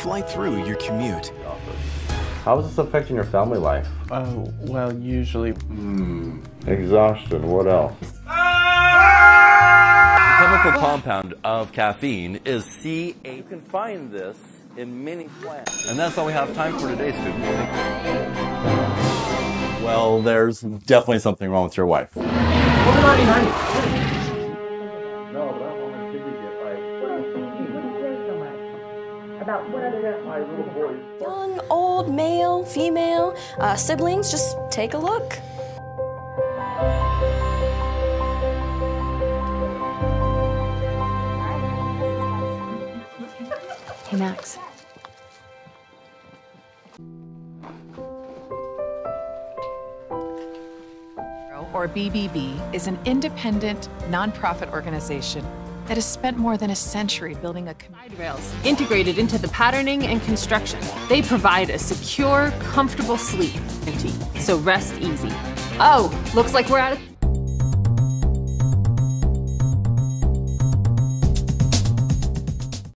fly through your commute. How is this affecting your family life? Oh, well, usually. Mmm. Exhaustion. What else? The chemical compound of caffeine is CA. You can find this in many plants. And that's all we have time for today, students. Well, there's definitely something wrong with your wife. Young, old, male, female, uh, siblings, just take a look. Hey, Max. or BBB, is an independent, nonprofit organization that has spent more than a century building a community. rails integrated into the patterning and construction. They provide a secure, comfortable sleep, so rest easy. Oh, looks like we're out of